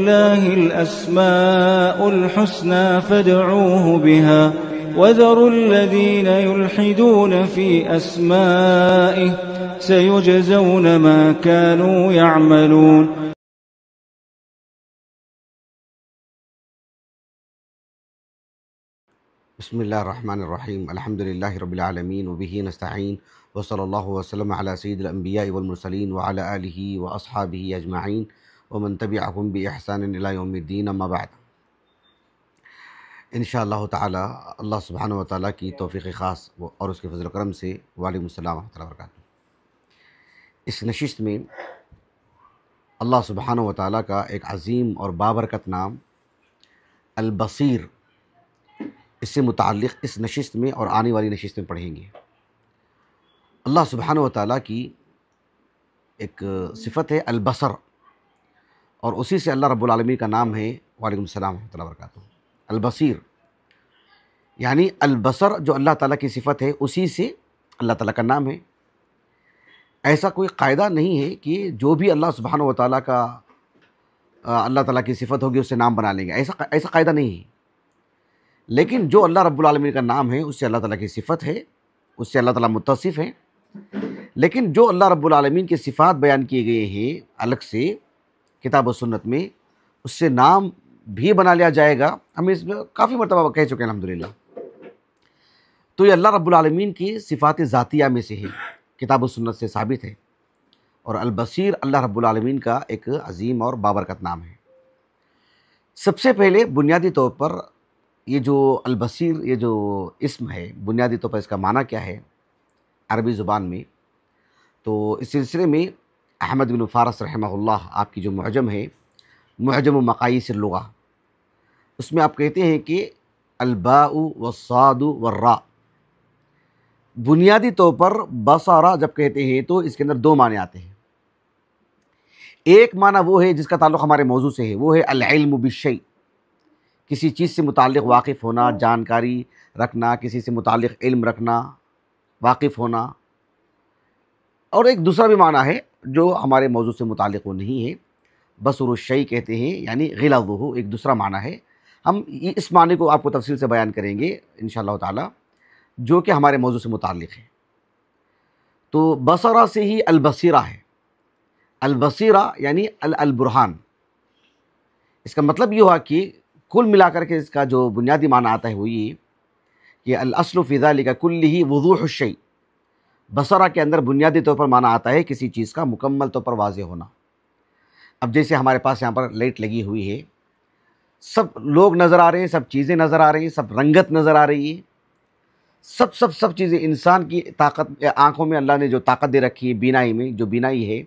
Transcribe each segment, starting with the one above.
لله الأسماء الحسنى فادعوه بها وذروا الذين يلحدون في أسمائه سيجزون ما كانوا يعملون بسم الله الرحمن الرحيم. الحمد لله رب العالمين وبه نستعين وصلى الله وسلم على سيد الأنبياء والمرسلين وعلى آله وأصحابه أجمعين. ومن تبعہم بإحسان الى یوم الدین اما بعد. انشاءاللہ تعالی، اللہ سبحانہ و تعالیٰ کی توفیق خاص اور اس کے فضل و کرم سے وعلیکم السلام ورحمۃ اللہ وبرکاتہ۔ اس نشست میں اللہ سبحانہ و تعالیٰ کا ایک عظیم اور بابرکت نام البصیر، اس سے متعلق اس نشست میں اور آنے والی نشست میں پڑھیں گے۔ اللہ سبحانہ و تعالیٰ کی ایک صفت ہے البصر۔ اور اسی سے اللہ رب العالمین کا نام ہے۔ وعلیکم السلام ورحمۃ اللہ وبرکاتہ۔ البصیر۔ یعنی البصر جو اللہ تعالیٰ کی صفت ہے، اسی سے اللہ تعالیٰ کا نام ہے۔ ایسا کوئی قاعدہ نہیں ہے کہ جو بھی اللہ سبحانہ و تعالیٰ کا اللہ تعالیٰ کی صفت ہوگی، اس سے نام بنا لیں گے۔ ایسا ایسا قاعدہ نہیں ہے۔ لیکن جو اللہ رب العالمین کا نام ہے، اس سے اللہ تعالیٰ کی صفت ہے، اس سے اللہ تعالیٰ متصف ہیں۔ لیکن جو اللہ رب العالمین کی صفات بیان کیے گئے ہیں الگ سے کتاب و سنت میں اس سے نام بھی بنا لیا جائے گا۔ ہم اس میں کافی مرتبہ کہہ چکے ہیں، الحمدللہ۔ تو یہ اللہ رب العالمین کی صفات ذاتیہ میں سے ہے کتاب و سنت سے ثابت ہے اور البصیر اللہ رب العالمین کا ایک عظیم اور بابرکت نام ہے۔ سب سے پہلے بنیادی طور پر یہ جو البصیر، یہ جو اسم ہے، بنیادی طور پر اس کا معنی کیا ہے؟ عربی زبان میں۔ تو اس سلسلے میں احمد بن فارس رحمہ اللہ آپ کی جو معجم ہے، معجم و مقایس اللغہ اس میں آپ کہتے ہیں کہ الباء والصاد والراء۔ بنیادی طور پر بصارہ جب کہتے ہیں تو اس کے اندر دو معنی آتے ہیں۔ ایک معنی وہ ہے جس کا تعلق ہمارے موضوع سے ہے، وہ ہے العلم بالشیء کسی چیز سے متعلق واقف ہونا، جانکاری رکھنا، کسی سے متعلق علم رکھنا، واقف ہونا۔ اور ایک دوسرا بھی معنی ہے جو ہمارے موضوع سے متعلق وہ نہیں ہے۔ بصر الشعی کہتے ہیں یعنی غلا وہ ایک دوسرا معنی ہے۔ ہم اس معنی کو آپ کو تفصیل سے بیان کریں گے انشاءاللہ تعالی، جو کہ ہمارے موضوع سے متعلق ہے۔ تو بصرہ سے ہی البصیرہ ہے۔ البصیرہ یعنی البرحان اس کا مطلب یہ ہوا کہ کل ملا کر کے اس کا جو بنیادی معنی آتا ہے وہ یہ کہ الاصل فی ذالک کل ہی وضوح الشیء۔ بصرہ کے اندر بنیادی طور پر معنی آتا ہے کسی چیز کا مکمل طور پر واضح ہونا۔ اب جیسے ہمارے پاس یہاں پر لائٹ لگی ہوئی ہے، سب لوگ نظر آ رہے ہیں، سب چیزیں نظر آ رہی ہیں، سب رنگت نظر آ رہی ہے۔ سب سب سب چیزیں انسان کی طاقت، آنکھوں میں اللہ نے جو طاقت دے رکھی ہے، بینائی میں، جو بینائی ہے،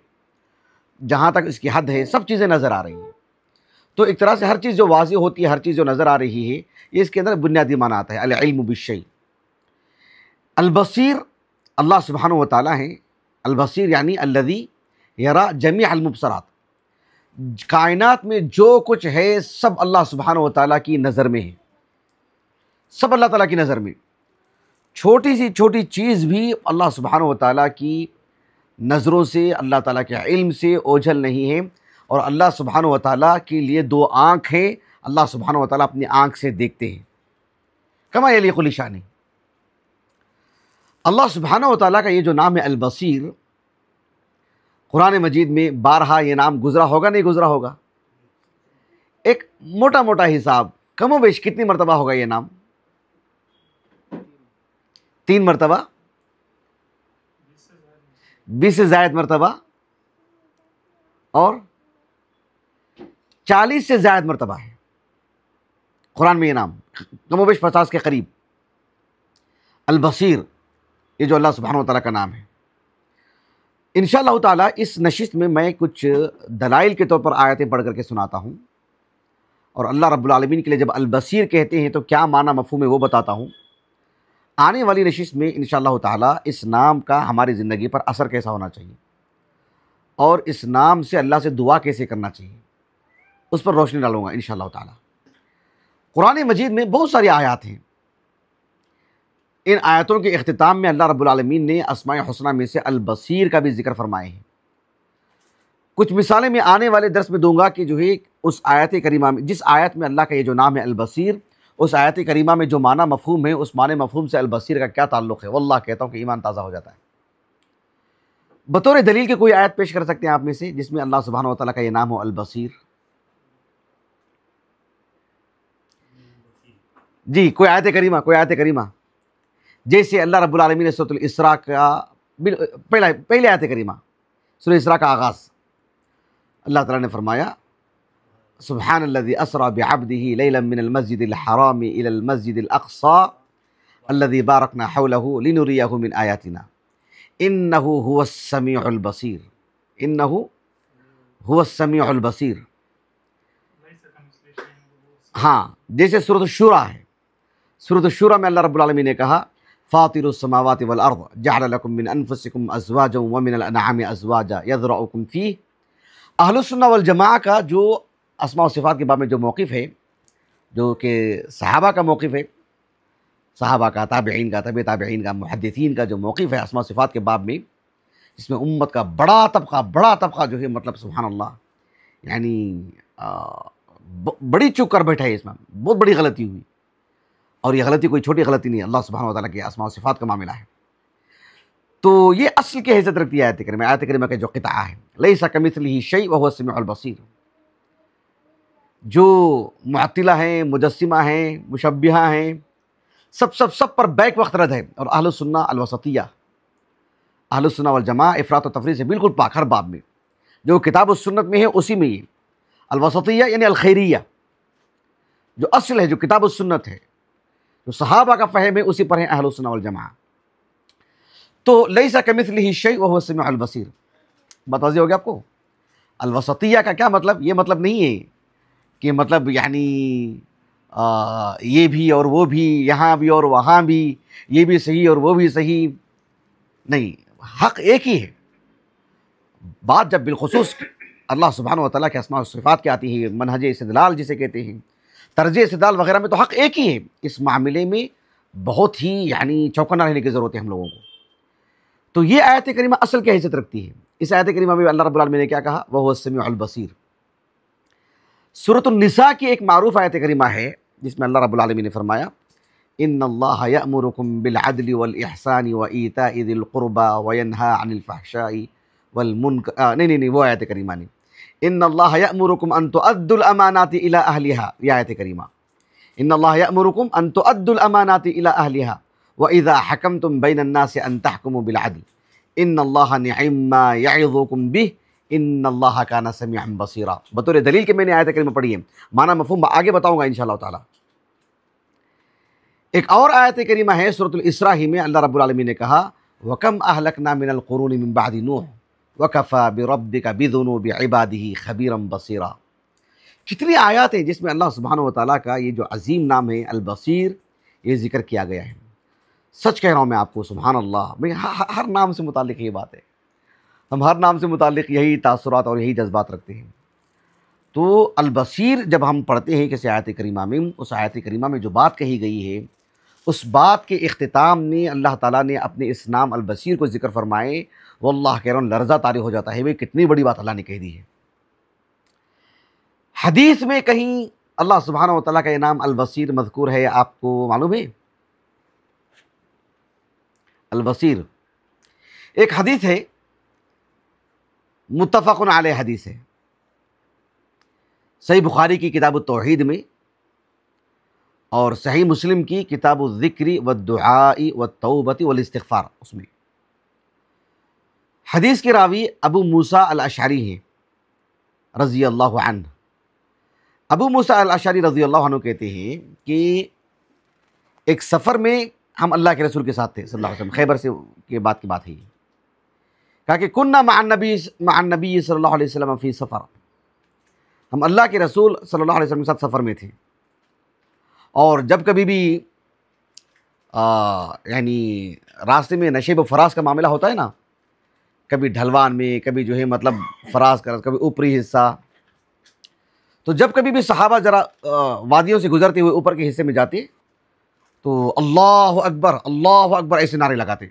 جہاں تک اس کی حد ہے، سب چیزیں نظر آ رہی ہیں۔ تو ایک طرح سے ہر چیز جو واضح ہوتی ہے، ہر چیز جو نظر آ رہی ہے، یہ اس کے اندر بنیادی معنی آتا ہے، العلم بالشیء۔ البصیر اللہ سبحانہ و تعالیٰ ہیں، البصیر یعنی الذی یرا جمیع المبصرات۔ کائنات میں جو کچھ ہے، سب اللہ سبحانہ و تعالیٰ کی نظر میں ہے۔ سب اللہ تعالیٰ کی نظر میں۔ چھوٹی سی چھوٹی چیز بھی اللہ سبحانہ و تعالیٰ کی نظروں سے، اللہ تعالیٰ کے علم سے اوجھل نہیں ہے۔ اور اللہ سبحانہ و تعالیٰ کے لیے دو آنکھ ہیں، اللہ سبحانہ و تعالیٰ اپنی آنکھ سے دیکھتے ہیں۔ کما علی قلی اللہ سبحانہ و تعالیٰ کا یہ جو نام ہے البصیر، قرآن مجید میں بارہا یہ نام گزرا ہوگا نہیں گزرا ہوگا؟ ایک موٹا موٹا حساب، کم و بیش کتنی مرتبہ ہوگا یہ نام؟ تین مرتبہ؟ بیس سے زائد مرتبہ؟ اور چالیس سے زائد مرتبہ ہے۔ قرآن میں یہ نام، کم و بیش پچاس کے قریب۔ البصیر یہ جو اللہ سبحانہ و تعالیٰ کا نام ہے۔ انشاءاللہ تعالیٰ اس نشست میں میں کچھ دلائل کے طور پر آیتیں پڑھ کر کے سناتا ہوں۔ اور اللہ رب العالمین کے لیے جب البصیر کہتے ہیں تو کیا معنی مفہوم ہے وہ بتاتا ہوں۔ آنے والی نشست میں انشاءاللہ تعالیٰ اس نام کا ہماری زندگی پر اثر کیسا ہونا چاہیے۔ اور اس نام سے اللہ سے دعا کیسے کرنا چاہیے۔ اس پر روشنی ڈالوں گا انشاءاللہ تعالیٰ۔ قرآن مجید میں بہت ساری آیات ہیں۔ ان آیتوں کے اختتام میں اللہ رب العالمین نے اسماء حسنہ میں سے البصیر کا بھی ذکر فرمائے ہیں۔ کچھ مثالیں میں آنے والے درس میں دوں گا کہ جو ہے اس آیت کریمہ میں جس آیت میں اللہ کا یہ جو نام ہے البصیر، اس آیت کریمہ میں جو معنی مفہوم ہے، اس معنی مفہوم سے البصیر کا کیا تعلق ہے؟ واللہ کہتا ہوں کہ ایمان تازہ ہو جاتا ہے۔ بطور دلیل کے کوئی آیت پیش کر سکتے ہیں آپ میں سے، جس میں اللہ سبحانہ و تعالیٰ کا یہ نام ہو البصیر۔ جی کوئی آیت کریمہ، کوئی آیت کریمہ۔ جیسے اللہ رب العالمین نے سورۃ الاسراء کا پہلا پہلے آیت کریمہ سورہ اسراء کا آغاز اللہ تعالیٰ نے فرمایا سبحان الذي اسرى بعبده ليلا من المسجد الحرام الى المسجد الاقصى الذي باركنا حوله لنريه من آياتنا انه هو السميع البصير انه هو السميع البصير ہاں جیسے سورۃ الشورى ہے سورۃ الشورى میں اللہ رب العالمین نے کہا فاطر السماوات والارض جعل لكم من انفسكم ازواجا ومن الانعام ازواجا يذرؤكم فيه. اہل السنہ والجماع کا جو اسماء و صفات کے باب میں جو موقف ہے، جو کہ صحابہ کا موقف ہے، صحابہ کا، تابعین کا طب تابعین کا، محدثین کا جو موقف ہے اسماء و صفات کے باب میں، جس میں امت کا بڑا طبقہ بڑا طبقہ جو ہے مطلب سبحان اللہ یعنی بڑی چک کر بیٹھا ہے اس میں، بہت بڑی غلطی ہوئی۔ اور یہ غلطی کوئی چھوٹی غلطی نہیں اللہ سبحانہ و تعالیٰ کے اسماء و صفات کا معاملہ ہے۔ تو یہ اصل کی حیثیت رکھتی ہے آیت کریمہ آیت کریمہ کا جو قطعہ ہے لئی لیسا کمثلہ شیء وهو السمیع البصیر۔ جو معطلہ ہیں، مجسمہ ہیں، مشبہہ ہیں، سب سب سب پر بیک وقت رد ہے۔ اور اہل السنہ الوسطیہ، اہل السنہ والجماع افراد و تفریح سے بالکل پاک، ہر باب میں۔ جو کتاب السنت میں ہے، اسی میں یہ۔ الوسطیہ یعنی الخیریہ۔ جو اصل ہے، جو کتاب السنت ہے جو صحابہ کا فہم ہے، اسی پر ہے اہل السنہ والجماع تو لیسا کمثلہ شیء وهو السمیع البصیر۔ بتوضیح ہو گیا آپ کو؟ الوسطیہ کا کیا مطلب؟ یہ مطلب نہیں ہے کہ مطلب یعنی یہ بھی اور وہ بھی، یہاں بھی اور وہاں بھی، یہ بھی صحیح اور وہ بھی صحیح۔ نہیں، حق ایک ہی ہے۔ بات جب بالخصوص اللہ سبحانہ و تعالیٰ کے اسماء و صفات کی آتی ہے، منہج استدلال جسے کہتے ہیں طرز استدلال وغیرہ میں تو حق ایک ہی ہے۔ اس معاملے میں بہت ہی یعنی چوکنا رہنے کی ضرورت ہے ہم لوگوں کو۔ تو یہ آیت کریمہ اصل کی حیثیت رکھتی ہے۔ اس آیت کریمہ میں اللہ رب العالمین نے کیا کہا وہ السمیع البصیر۔ صورت النساء کی ایک معروف آیت کریمہ ہے، جس میں اللہ رب العالمین نے فرمایا، ان اللہ یأمرکم بالعدل والاحسان وایتاء ذی القربى وینہا عن الفحشاء والمنکر نہیں نہیں نہیں، وہ آیت کریمہ نہیں۔ ان اللہ یأمرکم ان تؤدوا الامانات إلى اہلها یہ آیت کریمہ ان اللہ یأمرکم ان تؤدوا الامانات إلى اہلها واذا حکمتم بین الناس ان تحکموا بالعدل. ان اللہ نعم ما یعظکم به. ان اللہ کا نا سمیع بصیرہ بطور دلیل کے میں نے آیت کریمہ پڑھی ہے معنی مفہوم آگے بتاؤں گا انشاءاللہ تعالی ایک اور آیت کریمہ ہے سورۃ الإسراء. میں اللہ رب العالمین نے کہا وَكَمْ أَهْلَكْنَا مِنَ الْقُرُونِ مِنْ بَعْدِ نُوحٍ. وَكَفَى بِرَبِّكَ بِذُنُوبِ عِبَادِهِ خَبِيرًا بَصِيرًا کتنی آیات ہیں جس میں اللہ سبحانہ و تعالیٰ کا یہ جو عظیم نام ہے البصیر، یہ ذکر کیا گیا ہے۔ سچ کہہ رہا ہوں میں آپ کو، سبحان اللہ، میں ہر نام سے متعلق یہ بات ہے۔ ہم ہر نام سے متعلق یہی تاثرات اور یہی جذبات رکھتے ہیں۔ تو البصیر جب ہم پڑھتے ہیں کسی آیت کریمہ میں، اس آیت کریمہ میں جو بات کہی گئی ہے، اس بات کے اختتام میں اللہ تعالیٰ نے اپنے اس نام البصیر کو ذکر فرمائے۔ وہ اللہ کہہ رہا ہوں، لرزہ طاری ہو جاتا ہے۔ وہ کتنی بڑی بات اللہ نے کہہ دی ہے۔ حدیث میں کہیں اللہ سبحانہ و تعالیٰ کا یہ نام البصیر مذکور ہے آپ کو معلوم ہے؟ البصیر۔ ایک حدیث ہے، متفق علیہ حدیث ہے۔ صحیح بخاری کی کتاب التوحید میں اور صحیح مسلم کی کتاب الذکری و دعائی و توبتی والاستغفار، اس میں۔ حدیث کے راوی ابو موسیٰ الاشعری ہیں، رضی اللہ عنہ۔ ابو موسیٰ الاشعری رضی اللہ عنہ کہتے ہیں کہ ایک سفر میں ہم اللہ کے رسول کے ساتھ تھے، صلی اللہ علیہ وسلم، خیبر سے کے بعد کی بات ہے کہا کہ کنہ مع النبی مع النبی صلی اللہ علیہ وسلم فی سفر۔ ہم اللہ کے رسول صلی اللہ علیہ وسلم کے ساتھ سفر میں تھے۔ اور جب کبھی بھی یعنی راستے میں نشیب و فراز کا معاملہ ہوتا ہے نا کبھی ڈھلوان میں، کبھی جو ہے مطلب فراز کر کبھی اوپری حصہ۔ تو جب کبھی بھی صحابہ ذرا وادیوں سے گزرتے ہوئے اوپر کے حصے میں جاتے، تو اللہ اکبر اللہ اکبر ایسے نعرے لگاتے۔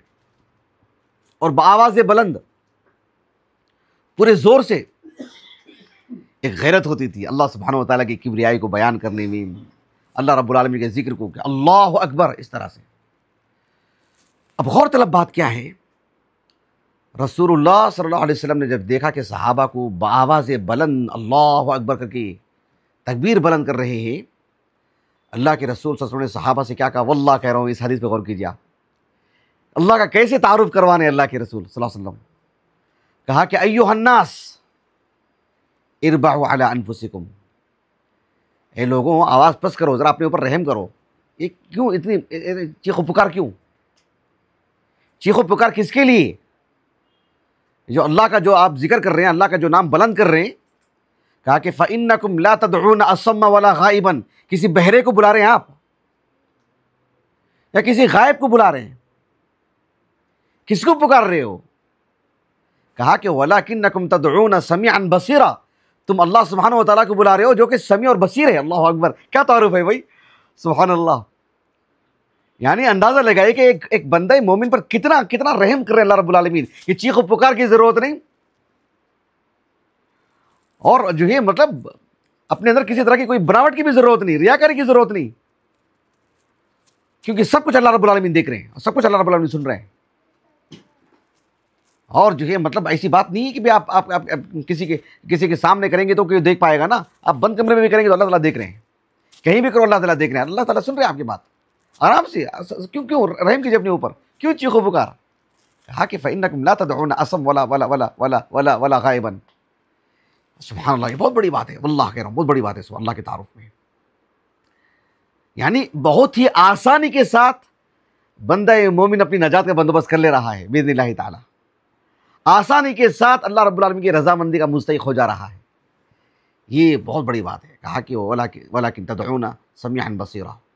اور بآواز بلند، پورے زور سے ایک غیرت ہوتی تھی۔ اللہ سبحانہ و تعالیٰ کی کبریائی کو بیان کرنے میں، اللہ رب العالمین کے ذکر کو کہ اللہ اکبر، اس طرح سے۔ اب غور طلب بات کیا ہے؟ رسول اللہ صلی اللہ علیہ وسلم نے جب دیکھا کہ صحابہ کو بآواز بلند اللہ اکبر کر کے تکبیر بلند کر رہے ہیں، اللہ کے رسول صلی اللہ علیہ وسلم نے صحابہ سے کیا کہا؟ واللہ کہہ رہا ہوں، اس حدیث پہ غور کیجیے اللہ کا کیسے تعارف کروانے اللہ کے رسول صلی اللہ علیہ وسلم؟ کہا کہ ایوہ الناس اربعوا علی انفسکم۔ اے لوگوں، آواز پس کرو، ذرا اپنے اوپر رحم کرو۔ یہ کیوں اتنی چیخ و پکار کیوں؟ چیخ و پکار کس کے لیے؟ جو اللہ کا جو آپ ذکر کر رہے ہیں، اللہ کا جو نام بلند کر رہے ہیں، کہا کہ فَإِنَّكُمْ لَا تَدْعُونَ أَصَمَّ وَلَا غَائِبًا۔ کسی بہرے کو بلا رہے ہیں آپ؟ یا کسی غائب کو بلا رہے ہیں؟ کس کو پکار رہے ہو؟ کہا کہ وَلَكِنَّكُمْ تَدْعُونَ سَمِعًا بَصِيرًا۔ تم اللہ سبحانہ و تعالیٰ کو بلا رہے ہو جو کہ سمیع اور بصیر ہے۔ اللہ اکبر۔ کیا تعارف ہے بھائی؟ سبحان اللہ۔ یعنی اندازہ لگائے کہ ایک ایک بندہ مومن پر کتنا کتنا رحم کر رہے اللہ رب العالمین۔ یہ چیخ و پکار کی ضرورت نہیں۔ اور جو ہے مطلب اپنے اندر کسی طرح کی کوئی بناوٹ کی بھی ضرورت نہیں ریاکاری کی ضرورت نہیں۔ کیونکہ سب کچھ اللہ رب العالمین دیکھ رہے ہیں سب کچھ اللہ رب العالمین سن رہے ہیں۔ اور جو ہے مطلب ایسی بات نہیں ہے کہ آپ آپ کسی کے کسی کے سامنے کریں گے تو کوئی دیکھ پائے گا نا۔ آپ بند کمرے میں بھی کریں گے تو اللہ تعالیٰ دیکھ رہے ہیں۔ کہیں بھی کرو اللہ تعالیٰ دیکھ رہے ہیں۔ اللہ تعالیٰ سن رہے ہیں آپ کی بات۔ آرام سے، کیوں کیوں رحم کیجیے اپنے اوپر؟ کیوں چیخو پکار؟ کہا کہ فَإِنَّكُمْ لَا تَدْعُونَ أَصَمْ وَلَا وَلَا وَلَا وَلَا وَلَا وَلَا غَائِبًا۔ سبحان اللہ، یہ بہت بڑی بات ہے، واللہ کہہ رہا ہوں بہت بڑی بات ہے اللہ کے تعارف میں۔ یعنی بہت ہی آسانی کے ساتھ بندہ مومن اپنی نجات کا بندوبست کر لے رہا ہے، بِإِذْنِ اللہ تعالیٰ آسانی کے ساتھ اللہ رب العالمین کی رضامندی کا مستحق ہو جا رہا ہے۔ یہ بہت بڑی بات ہے۔ کہا کہ ولا وَلَكِنْ تَدْعُونَ سَمِيعًا بَصِيرًا۔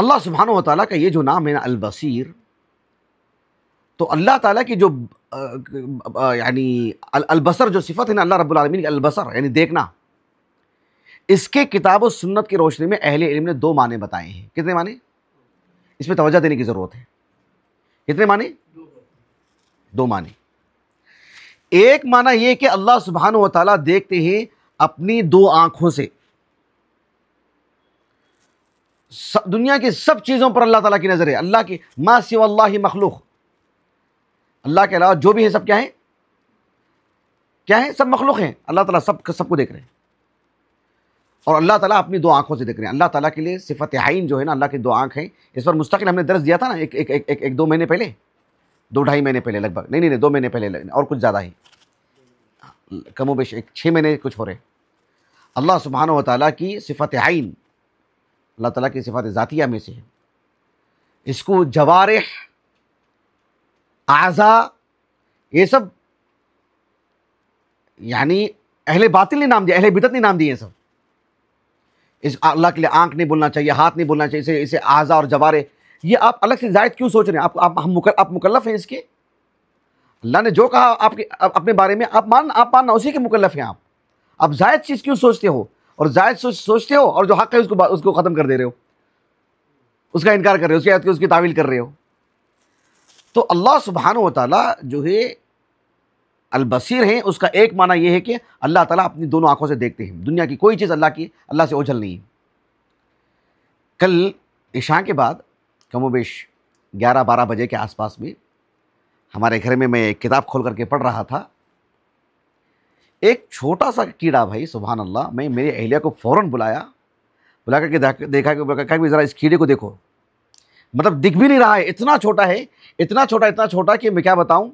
اللہ سبحانہ و تعالیٰ کا یہ جو نام ہے نا البصیر، تو اللہ تعالیٰ کی جو یعنی البصر جو صفت ہے نا اللہ رب العالمین کی، البصر یعنی دیکھنا، اس کے کتاب و سنت کی روشنی میں اہل علم نے دو معنی بتائے ہیں۔ کتنے معنی؟ اس میں توجہ دینے کی ضرورت ہے۔ کتنے معنی؟ دو معنی۔ ایک معنی یہ کہ اللہ سبحانہ و تعالیٰ دیکھتے ہیں اپنی دو آنکھوں سے۔ دنیا کی سب چیزوں پر اللہ تعالیٰ کی نظر ہے۔ اللہ کی ما سو اللہ مخلوق۔ اللہ کے علاوہ جو بھی ہے سب کیا ہیں؟ کیا ہیں؟ سب مخلوق ہیں۔ اللہ تعالیٰ سب سب کو دیکھ رہے ہیں۔ اور اللہ تعالیٰ اپنی دو آنکھوں سے دیکھ رہے ہیں۔ اللہ تعالیٰ کے لیے صفت عین جو ہے نا، اللہ کی دو آنکھ ہیں۔ اس پر مستقل ہم نے درس دیا تھا نا، ایک ایک ایک ایک دو مہینے پہلے۔ دو ڈھائی مہینے پہلے لگ بھگ۔ نہیں نہیں، دو مہینے پہلے اور کچھ زیادہ ہی۔ کم و بیش ایک چھ مہینے کچھ ہو رہے۔ اللہ سبحانہ و تعالیٰ کی صفت عین۔ اللہ تعالیٰ کی صفات ذاتیہ میں سے ہے۔ اس کو جوارح اعضا یہ سب یعنی اہل باطل نے نام دیا، اہل بدت نے نام دیے سب۔ اس اللہ کے لیے آنکھ نہیں بولنا چاہیے، ہاتھ نہیں بولنا چاہیے، اسے اسے اعضا اور جوارے یہ آپ الگ سے زائد کیوں سوچ رہے ہیں؟ آپ آپ، ہم آپ مکلف ہیں اس کے؟ اللہ نے جو کہا آپ کے، اپنے بارے میں، آپ مان، آپ ماننا اسی کے مکلف ہیں آپ۔ آپ زائد چیز کیوں سوچتے ہو؟ اور زائد سوچ سوچتے ہو اور جو حق ہے اس کو اس کو ختم کر دے رہے ہو۔ اس کا انکار کر رہے ہو، اس کی اس کی تعویل کر رہے ہو۔ تو اللہ سبحانہ و تعالیٰ جو ہے البصیر ہیں، اس کا ایک معنی یہ ہے کہ اللہ تعالیٰ اپنی دونوں آنکھوں سے دیکھتے ہیں۔ دنیا کی کوئی چیز اللہ کی اللہ سے اوجھل نہیں۔ ہے کل عشاء کے بعد، کم و بیش گیارہ بارہ بجے کے آس پاس میں ہمارے گھر میں میں ایک کتاب کھول کر کے پڑھ رہا تھا۔ ایک چھوٹا سا کیڑا بھائی، سبحان اللہ، میں میری اہلیہ کو فوراً بلایا۔ بلا کر کے دیکھا کہ ذرا اس کیڑے کو دیکھو۔ مطلب دکھ بھی نہیں رہا ہے، اتنا چھوٹا ہے، اتنا چھوٹا اتنا چھوٹا کہ میں کیا بتاؤں؟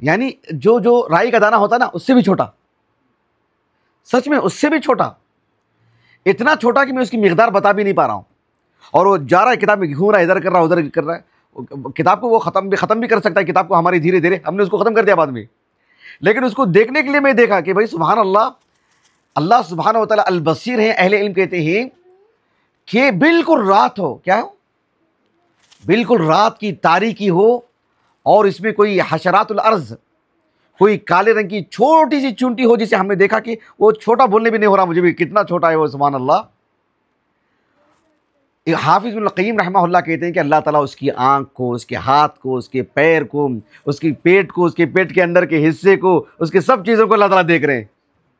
یعنی جو جو رائی کا دانہ ہوتا ہے نا، اس سے بھی چھوٹا۔ سچ میں اس سے بھی چھوٹا۔ اتنا چھوٹا کہ میں اس کی مقدار بتا بھی نہیں پا رہا ہوں۔ اور وہ جا رہا ہے، کتاب میں گھوم رہا ہے، ادھر کر رہا ہے، ادھر کر رہا ہے۔ کتاب کو وہ ختم بھی ختم بھی کر سکتا ہے، کتاب کو ہماری دھیرے دھیرے ہم نے اس کو ختم کر دیا بعد میں۔ لیکن اس کو دیکھنے کے لیے میں دیکھا کہ بھائی سبحان اللہ اللہ سبحانہ و تعالیٰ البصیر ہیں، اہل علم کہتے ہیں کہ بالکل رات ہو، کیا ہو بالکل رات کی تاریخی ہو اور اس میں کوئی حشرات الارض کوئی کالے رنگ کی چھوٹی سی چونٹی ہو جسے ہم نے دیکھا کہ وہ چھوٹا بولنے بھی نہیں ہو رہا، مجھے بھی کتنا چھوٹا ہے وہ، سبحان اللہ۔ حافظ القیم رحمہ اللہ کہتے ہیں کہ اللہ تعالیٰ اس کی آنکھ کو، اس کے ہاتھ کو، اس کے پیر کو، اس کی پیٹ کو، اس کے پیٹ کے اندر کے حصے کو، اس کے سب چیزوں کو اللہ تعالیٰ دیکھ رہے ہیں۔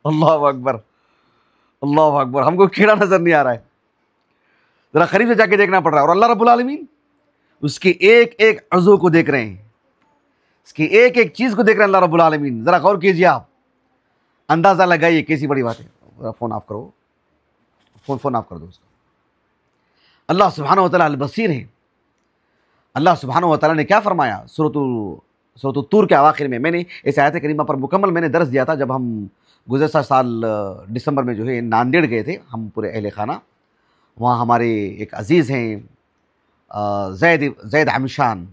اللہ اکبر اللہ اکبر، ہم کو کیڑا نظر نہیں آ رہا ہے۔ ذرا قریب سے جا کے دیکھنا پڑ رہا ہے۔ اور اللہ رب العالمین اس کے ایک ایک عضو کو دیکھ رہے ہیں۔ اس کی ایک ایک چیز کو دیکھ رہے ہیں اللہ رب العالمین۔ ذرا غور کیجیے آپ۔ اندازہ لگائیے کیسی بڑی بات ہے۔ ذرا فون آف کرو۔ فون فون آف کر دو اس کو۔ اللہ سبحانہ و تعالیٰ البصیر ہیں اللہ سبحانہ و تعالیٰ نے کیا فرمایا؟ صورت صورت الطور کے اواخر میں میں نے اس آیت کریمہ پر مکمل میں نے درس دیا تھا جب ہم گزشتہ سال دسمبر میں جو ہے، ناندیڑ گئے تھے، ہم پورے اہل خانہ۔ وہاں ہمارے ایک عزیز ہیں زید زید حمشان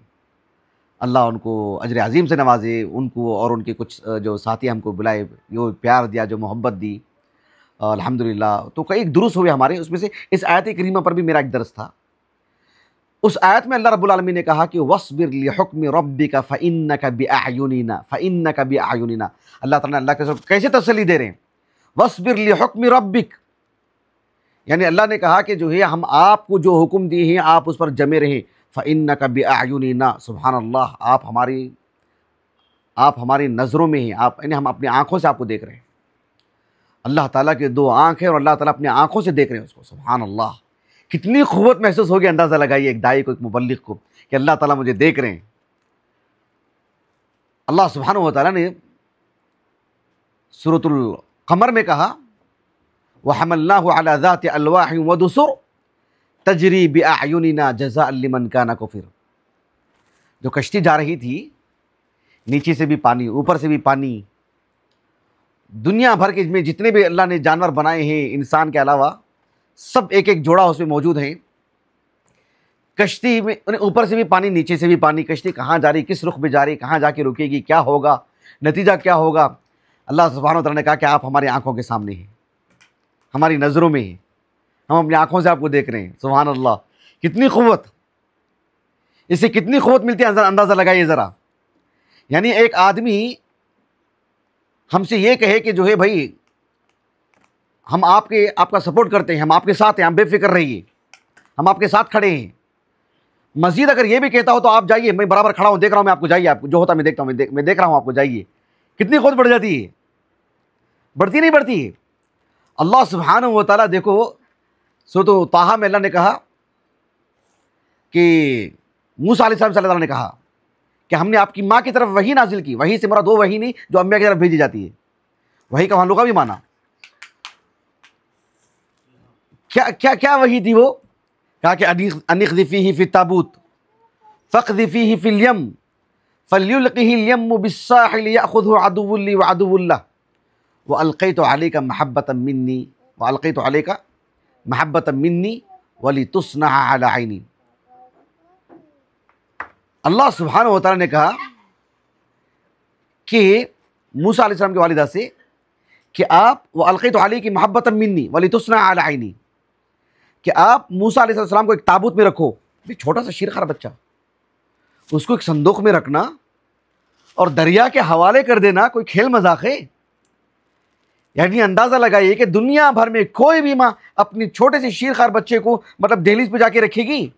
اللہ ان کو اجر عظیم سے نوازے، ان کو اور ان کے کچھ جو ساتھی ہم کو بلائے جو پیار دیا، جو محبت دی۔ الحمد للہ تو کئی درست ہوئے ہمارے اس میں سے۔ اس آیت کریمہ پر بھی میرا ایک درس تھا۔ اس آیت میں اللہ رب العالمین نے کہا کہ وصبر لحکم ربک فإنک بأعیننا فإنک بأعیننا اللہ تعالیٰ اللہ کے کیسے تسلی دے رہے ہیں؟ وصبر لحکم ربک یعنی اللہ نے کہا کہ جو ہے، ہم آپ کو جو حکم دیے ہیں، آپ اس پر جمے رہیں۔ فإنک بأعیننا سبحان اللہ، آپ ہماری آپ ہماری نظروں میں ہیں۔ آپ یعنی ہم اپنی آنکھوں سے آپ کو دیکھ رہے ہیں۔ اللہ تعالیٰ کے دو آنکھ ہیں اور اللہ تعالیٰ اپنی آنکھوں سے دیکھ رہے ہیں اس کو، سبحان اللہ۔ کتنی قوت محسوس ہوگی اندازہ لگائیے ایک دائی کو، ایک مبلغ کو، کہ اللہ تعالیٰ مجھے دیکھ رہے ہیں۔ اللہ سبحانہ و تعالیٰ نے صورت القمر میں کہا وحم اللہ علی ذات الواح ودسر تجری بأعیننا جزاء لمن کان کفر جو کشتی جا رہی تھی، نیچے سے بھی پانی، اوپر سے بھی پانی دنیا بھر کے میں جتنے بھی اللہ نے جانور بنائے ہیں، انسان کے علاوہ سب ایک ایک جوڑا اس میں موجود ہیں۔ کشتی میں اوپر سے بھی پانی، نیچے سے بھی پانی۔ کشتی کہاں جا رہی، کس رخ میں جا رہی، کہاں جا کے رکے گی، کیا ہوگا، نتیجہ کیا ہوگا؟ اللہ سبحانہ و تعالیٰ نے کہا کہ آپ ہماری آنکھوں کے سامنے ہیں۔ ہماری نظروں میں ہیں۔ ہم اپنی آنکھوں سے آپ کو دیکھ رہے ہیں۔ سبحان اللہ۔ کتنی قوت۔ اس سے کتنی قوت ملتی ہے؟ اندازہ لگائیے ذرا۔ یعنی ایک آدمی ہم سے یہ کہے کہ جو ہے بھائی، ہم آپ کے، آپ کا سپورٹ کرتے ہیں، ہم آپ کے ساتھ ہیں، ہم بے فکر رہیے، ہم آپ کے ساتھ کھڑے ہیں۔ مزید اگر یہ بھی کہتا ہو تو آپ جائیے، میں برابر کھڑا ہوں، دیکھ رہا ہوں میں آپ کو، جائیے آپ کو، جو ہوتا میں دیکھتا ہوں، میں دیکھ رہا ہوں آپ کو، جائیے۔ کتنی خود بڑھ جاتی ہے۔ بڑھتی نہیں بڑھتی ہے۔ اللہ سبحانہ و تعالیٰ، دیکھو سو تو تاہا میں اللہ نے کہا کہ موسیٰ علیہ السلام صلی اللہ علیہ نے کہا کہ ہم نے آپ کی ماں کی طرف وہی نازل کی وہی سے مراد وہ وہی نہیں جو امیا کی طرف بھیجی جاتی ہے۔ وہی کا وہاں لوگا بھی مانا کیا کیا کیا وہی تھی وہ؟ کہا کہ انیخ ذفی ہی فی تابوت فق ذفی ہی فی الیم فلیلقی الیم بالساحل یأخذ عدو لی وعدو اللہ وَأَلْقَيْتُ عَلَيْكَ مَحَبَّةً مِنِّي وَأَلْقَيْتُ عَلَيْكَ مَحَبَّةً مِنِّي وَلِتُصْنَعَ عَلَى عَيْنِي اللہ سبحانہ و تعالیٰ نے کہا کہ موسیٰ علیہ السلام کی والدہ سے کہ آپ وہ القیت علی کی محبت منی ولی تسنا علی کہ آپ موسیٰ علیہ السلام کو ایک تابوت میں رکھو۔ چھوٹا سا شیرخار بچہ۔ اس کو ایک صندوق میں رکھنا اور دریا کے حوالے کر دینا، کوئی کھیل مذاق ہے؟ یعنی اندازہ لگائیے کہ دنیا بھر میں کوئی بھی ماں اپنی چھوٹے سے شیرخار بچے کو مطلب دہلیز پہ جا کے رکھے گی۔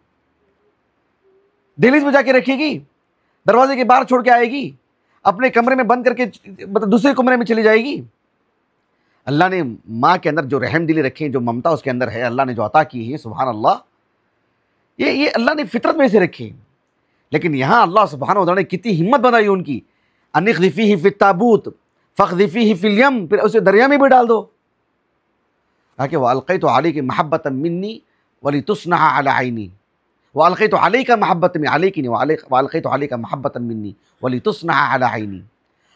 دہلیز میں جا کے رکھے گی، دروازے کے باہر چھوڑ کے آئے گی، اپنے کمرے میں بند کر کے مطلب دوسرے کمرے میں چلی جائے گی۔ اللہ نے ماں کے اندر جو رحم دلی رکھی، جو ممتا اس کے اندر ہے، اللہ نے جو عطا کی ہے، سبحان اللہ۔ یہ یہ اللہ نے فطرت میں سے رکھی۔ لیکن یہاں اللہ سبحانہ و نے کتنی ہمت بنائی ان کی۔ انق ہی فی تابوت ہی فلیم پھر اسے دریا میں بھی ڈال دو۔ تاکہ وہ القی تو علی کی محبت منی، ولی تسنہ علی والقی تو علی کا محبت میں علی کی نہیں والقی تو علی کا محبت منی ولی تسنا علی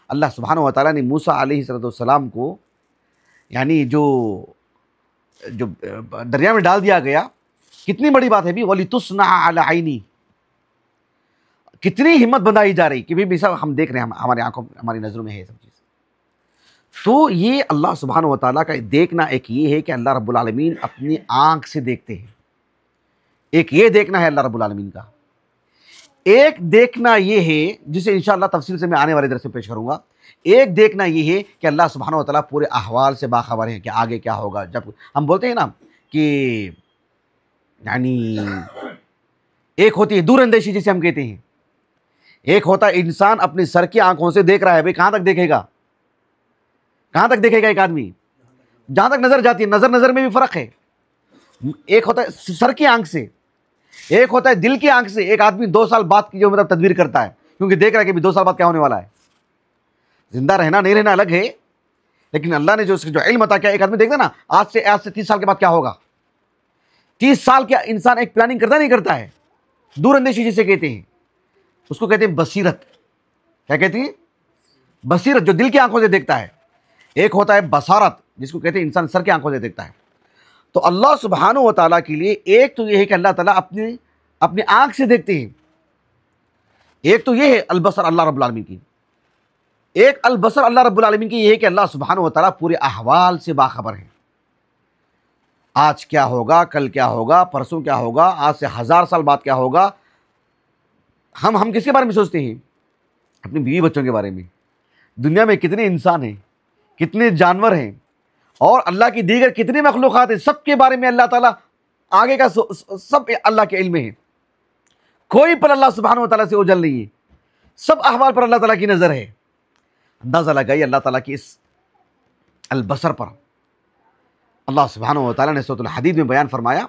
اللہ سبحانہ و تعالیٰ نے موسیٰ علیہ صلی السلام کو یعنی جو جو دریا میں ڈال دیا گیا، کتنی بڑی بات ہے بھی ولی تسنا علی کتنی ہمت بندائی جا رہی، کہ بھی سب ہم دیکھ رہے ہیں ہمارے آنکھوں ہماری نظروں میں ہے یہ سب چیز۔ تو یہ اللہ سبحانہ و تعالیٰ کا دیکھنا ایک یہ ہے کہ اللہ رب العالمین اپنی آنکھ سے دیکھتے ہیں۔ ایک یہ دیکھنا ہے اللہ رب العالمین کا۔ ایک دیکھنا یہ ہے، جسے انشاءاللہ تفصیل سے میں آنے والے در سے پیش کروں گا۔ ایک دیکھنا یہ ہے کہ اللہ سبحانہ و تعالیٰ پورے احوال سے باخبر ہیں کہ آگے کیا ہوگا۔ جب ہم بولتے ہیں نا کہ یعنی ایک ہوتی ہے دور اندیشی جسے ہم کہتے ہیں۔ ایک ہوتا ہے انسان اپنی سر کی آنکھوں سے دیکھ رہا ہے، بھائی کہاں تک دیکھے گا؟ کہاں تک دیکھے گا ایک آدمی؟ جہاں تک نظر جاتی ہے، نظر نظر میں بھی فرق ہے۔ ایک ہوتا ہے سر کی آنکھ سے۔ ایک ہوتا ہے دل کی آنکھ سے ایک آدمی دو سال بعد کی جو مطلب تدبیر کرتا ہے، کیونکہ دیکھ رہا ہے کہ دو سال بعد کیا ہونے والا ہے۔ زندہ رہنا نہیں رہنا الگ ہے، لیکن اللہ نے جو اس جو علم عطا کیا، ایک آدمی دیکھتا نا، آج سے آج سے تیس سال کے بعد کیا ہوگا؟ تیس سال کیا انسان ایک پلاننگ کرتا نہیں کرتا ہے؟ دور اندیشی جسے کہتے ہیں۔ اس کو کہتے ہیں بصیرت۔ کیا کہتی ہیں؟ بصیرت جو دل کی آنکھوں سے دیکھتا ہے۔ ایک ہوتا ہے بصارت، جس کو کہتے ہیں انسان سر کی آنکھوں سے دیکھتا ہے۔ تو اللہ سبحانہ و تعالیٰ کے لیے ایک تو یہ ہے کہ اللہ تعالیٰ اپنی اپنی آنکھ سے دیکھتے ہیں۔ ایک تو یہ ہے البصر اللہ رب العالمین کی۔ ایک البصر اللہ رب العالمین کی یہ ہے کہ اللہ سبحانہ و تعالیٰ پورے احوال سے باخبر ہے آج کیا ہوگا، کل کیا ہوگا، پرسوں کیا ہوگا، آج سے ہزار سال بعد کیا ہوگا۔ ہم ہم کس کے بارے میں سوچتے ہیں؟ اپنی بیوی بچوں کے بارے میں۔ دنیا میں کتنے انسان ہیں، کتنے جانور ہیں اور اللہ کی دیگر کتنے مخلوقات ہیں؟ سب کے بارے میں اللہ تعالیٰ آگے کا سب اللہ کے علم ہے کوئی پر اللہ سبحانہ و تعالیٰ سے اجل نہیں ہے۔ سب احوال پر اللہ تعالیٰ کی نظر ہے۔ اندازہ لگائی اللہ تعالیٰ کی اس البصر پر۔ اللہ سبحانہ و تعالیٰ نے سوت الحدید میں بیان فرمایا،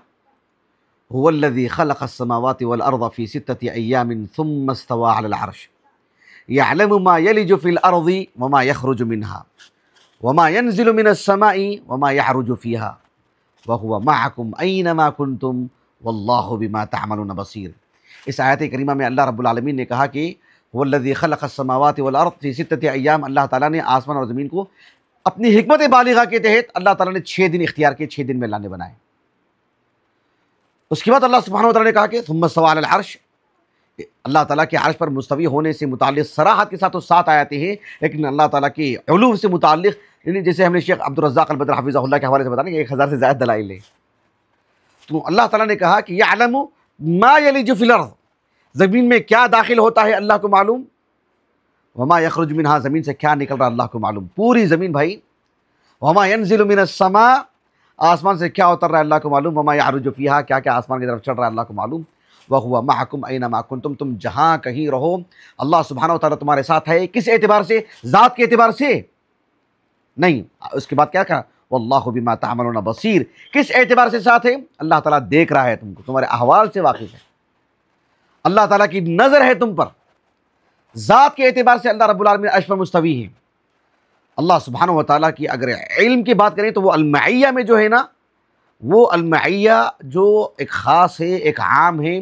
هو الذي خلق السماوات والأرض في ستة أيام ثم استوى على العرش۔ يعلم ما يلج في الأرض وما يخرج منها۔ وما ينزل من السماء وما يعرج فيها وهو معكم أينما كنتم والله بما تعملون بصير۔ اس آیت کریمہ میں اللہ رب العالمین نے کہا کہ والذی خلق السماوات والارض فی ستت ایام اللہ تعالیٰ نے آسمان اور زمین کو اپنی حکمت بالغہ کے تحت اللہ تعالیٰ نے چھ دن اختیار کیے، چھ دن میں اللہ نے بنائے۔ اس کے بعد اللہ سبحانہ وتعالیٰ نے کہا کہ ثم سوال العرش اللہ تعالیٰ کے عرش پر مستوی ہونے سے متعلق سراحت کے ساتھ تو سات آیاتیں ہیں، لیکن اللہ تعالیٰ کی علوم سے متعلق یعنی جیسے ہم نے شیخ عبدالرزاق البدر حفظہ اللہ کے حوالے سے بتانا کہ ایک ہزار سے زیادہ دلائل لیں تو اللہ تعالیٰ نے کہا کہ یعلم ما یلج فی الارض، زمین میں کیا داخل ہوتا ہے اللہ کو معلوم؟ وما یخرج منہا، زمین سے کیا نکل رہا اللہ کو معلوم؟ پوری زمین بھائی۔ وما ینزل من السماء، آسمان سے کیا اتر رہا ہے اللہ کو معلوم؟ وما یعرج فیہا، کیا کیا آسمان کی طرف چڑھ رہا ہے اللہ کو معلوم؟ وہو معکم اینما کنتم تم تم جہاں کہیں رہو۔ اللہ سبحانہ و تعالیٰ تمہارے ساتھ ہے۔ کس اعتبار سے؟ ذات کے اعتبار سے۔ نہیں، اس کے بعد کیا کہا؟ واللہ بما تعملون بصیر۔ کس اعتبار سے ساتھ ہے؟ اللہ تعالیٰ دیکھ رہا ہے تم کو، تمہارے احوال سے واقف ہے۔ اللہ تعالیٰ کی نظر ہے تم پر۔ ذات کے اعتبار سے اللہ رب العالمین عرش پر مستوی ہے۔ اللہ سبحانہ و تعالیٰ کی اگر علم کی بات کریں تو وہ المعیہ میں جو ہے نا، وہ المعیہ جو ایک خاص ہے، ایک عام ہے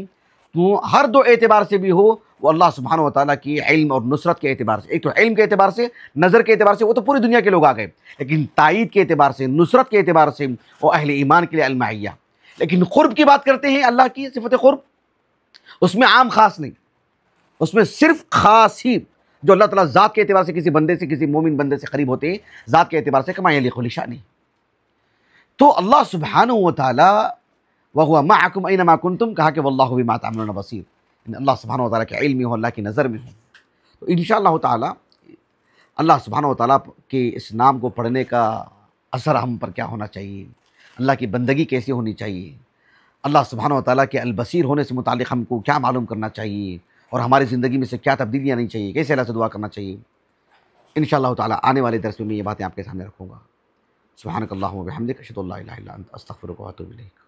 ہر دو اعتبار سے بھی ہو، وہ اللہ سبحانہ و تعالیٰ کی علم اور نصرت کے اعتبار سے۔ ایک تو علم کے اعتبار سے، نظر کے اعتبار سے، وہ تو پوری دنیا کے لوگ آ گئے۔ لیکن تائید کے اعتبار سے، نصرت کے اعتبار سے وہ اہل ایمان کے لیے المعیہ لیکن قرب کی بات کرتے ہیں اللہ کی صفت قرب، اس میں عام خاص نہیں۔ اس میں صرف خاص ہی جو اللہ تعالیٰ ذات کے اعتبار سے کسی بندے سے، کسی مومن بندے سے قریب ہوتے ہیں، ذات کے اعتبار سے کمائیں علی خلی شانی تو اللہ سبحانہ و تعالیٰ وہ معکم اینما کنتم، کہا کہ واللہ بما تعملون بصیر۔ اللہ سبحانہ و تعالیٰ کے علم ہو، اللہ کی نظر میں ہو۔ تو انشاءاللہ تعالیٰ، اللہ سبحانہ و تعالیٰ کے اس نام کو پڑھنے کا اثر ہم پر کیا ہونا چاہیے؟ اللہ کی بندگی کیسی ہونی چاہیے؟ اللہ سبحانہ و تعالیٰ کے البصیر ہونے سے متعلق ہم کو کیا معلوم کرنا چاہیے؟ اور ہماری زندگی میں سے کیا تبدیلیاں نہیں چاہیے؟ کیسے اللہ سے دعا کرنا چاہیے؟ انشاءاللہ تعالیٰ آنے والے درس میں میں یہ باتیں آپ کے سامنے رکھوں گا۔ سبحانک اللہم و بحمدک، اشہدو اللہ الہ الا انت، استغفرک و اتوب الیک۔